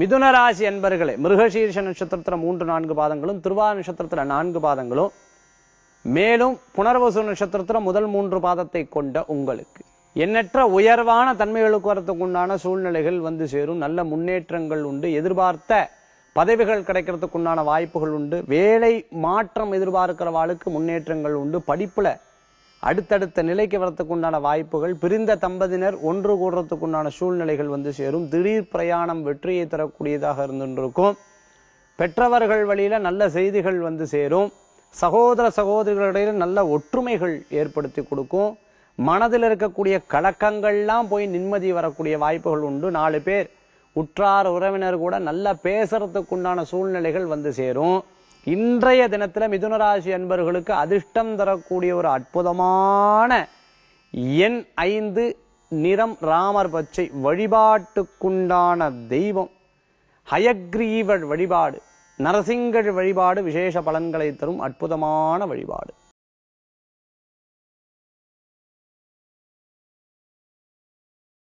மிதுன ராசி அன்பர்களே மிருகசீர்ஷ நட்சத்திரத்தில் மூன்று நான்கு பாதங்களும் திருவாரூர் நட்சத்திரத்தில் நான்கு பாதங்களும் மேலும் புனர்வசு நட்சத்திரத்தில் முதல் மூன்று பாதத்தை கொண்ட உங்களுக்கு. எண்ணற்ற உயர்வான தன்மைகளுக்கு வரத்துக்கு உண்டான சூழ்நிலைகள் வந்து சேரும். நல்ல முன்னேற்றங்கள் உண்டு. எதிர்பார்த்த பதவிகள் கிடைக்கிறதுக்கு உண்டான வாய்ப்புகள் உண்டு. வேலை மாற்றம் எதிர்பார்க்கிறவாளுக்கு முன்னேற்றங்கள் உண்டு. படிப்புல அடுத்தடுத்த நிலைக்கு வரத்துக்கு உண்டான வாய்ப்புகள் பிரிந்த தம்பதியினர் ஒன்று கூடுறதுக்குண்டான சூழ்நிலைகள் வந்து சேரும். திடீர் பிரயாணம் வெற்றியை தரக்கூடியதாக இருந்துருக்கும். பெற்றவர்கள் வழியில நல்ல செய்திகள் வந்து சேரும். சகோதர சகோதரிகளிடையில் நல்ல ஒற்றுமைகள் ஏற்படுத்தி கொடுக்கும். மனதில் இருக்கக்கூடிய கலக்கங்கள்லாம் போய் நிம்மதி வரக்கூடிய வாய்ப்புகள் உண்டு. நாலு பேர் உற்றார் உறவினர் கூட நல்லா பேசுறதுக்குண்டான சூழ்நிலைகள் வந்து சேரும். இன்றைய தினத்தில் மிதுனராசி அன்பர்களுக்கு அதிர்ஷ்டம் தரக்கூடிய ஒரு அற்புதமான எண் ஐந்து நிறம் ராமர் பச்சை வழிபாட்டுக்குண்டான தெய்வம். ஹயக்ரீவர் வழிபாடு நரசிங்கர் வழிபாடு விசேஷ பலன்களை தரும் அற்புதமான வழிபாடு.